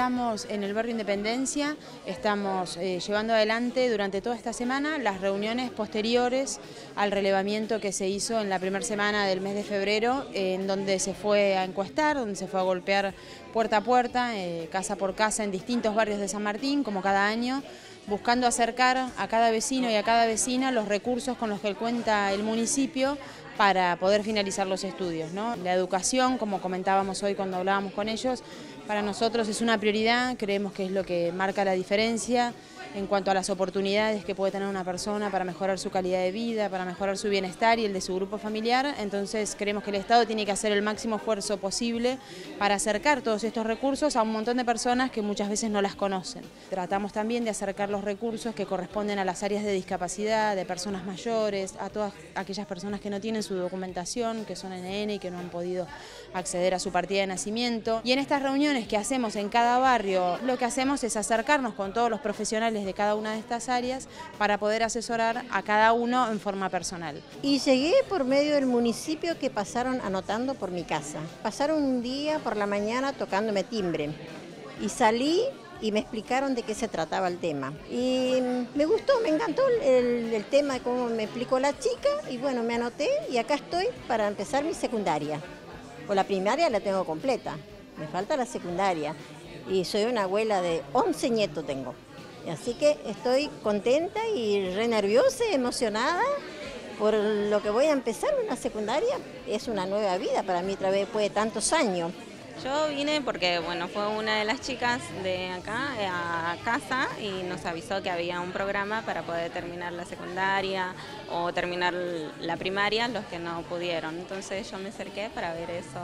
estamos en el barrio Independencia, estamos eh, llevando adelante durante toda esta semana las reuniones posteriores al relevamiento que se hizo en la primera semana del mes de febrero, en donde se fue a encuestar, donde se fue a golpear puerta a puerta, eh, casa por casa en distintos barrios de San Martín, como cada año, buscando acercar a cada vecino y a cada vecina los recursos con los que cuenta el municipio para poder finalizar los estudios. La educación, como comentábamos hoy cuando hablábamos con ellos, para nosotros es una prioridad, creemos que es lo que marca la diferencia en cuanto a las oportunidades que puede tener una persona para mejorar su calidad de vida, para mejorar su bienestar y el de su grupo familiar. Entonces creemos que el Estado tiene que hacer el máximo esfuerzo posible para acercar todos estos recursos a un montón de personas que muchas veces no las conocen. Tratamos también de acercar los recursos que corresponden a las áreas de discapacidad, de personas mayores, a todas aquellas personas que no tienen su documentación, que son NN y que no han podido acceder a su partida de nacimiento. Y en estas reuniones que hacemos en cada barrio, lo que hacemos es acercarnos con todos los profesionales de cada una de estas áreas para poder asesorar a cada uno en forma personal. Y llegué por medio del municipio que pasaron anotando por mi casa. Pasaron un día por la mañana tocándome timbre y salí y me explicaron de qué se trataba el tema. Y me gustó, me encantó el, el tema, cómo me explicó la chica y bueno, me anoté y acá estoy para empezar mi secundaria. O la primaria la tengo completa me falta la secundaria y soy una abuela de 11 nietos tengo. Así que estoy contenta y re nerviosa, emocionada por lo que voy a empezar una secundaria. Es una nueva vida para mí, otra vez después de tantos años. Yo vine porque bueno, fue una de las chicas de acá eh, a casa y nos avisó que había un programa para poder terminar la secundaria o terminar la primaria, los que no pudieron. Entonces yo me acerqué para ver eso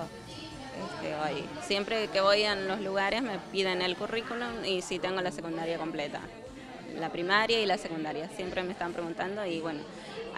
este, siempre que voy a los lugares me piden el currículum y si tengo la secundaria completa. La primaria y la secundaria, siempre me están preguntando y bueno,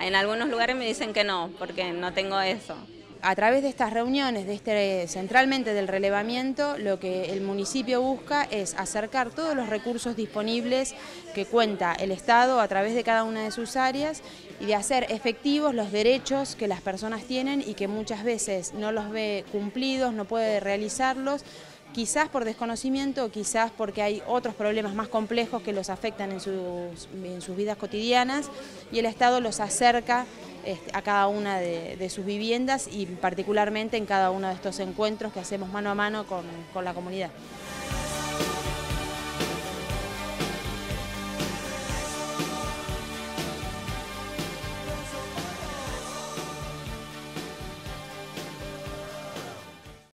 en algunos lugares me dicen que no, porque no tengo eso a través de estas reuniones, de este, centralmente del relevamiento, lo que el municipio busca es acercar todos los recursos disponibles que cuenta el Estado a través de cada una de sus áreas y de hacer efectivos los derechos que las personas tienen y que muchas veces no los ve cumplidos, no puede realizarlos, quizás por desconocimiento o quizás porque hay otros problemas más complejos que los afectan en sus, en sus vidas cotidianas y el Estado los acerca este, a cada una de, sus viviendas y particularmente en cada uno de estos encuentros que hacemos mano a mano con la comunidad.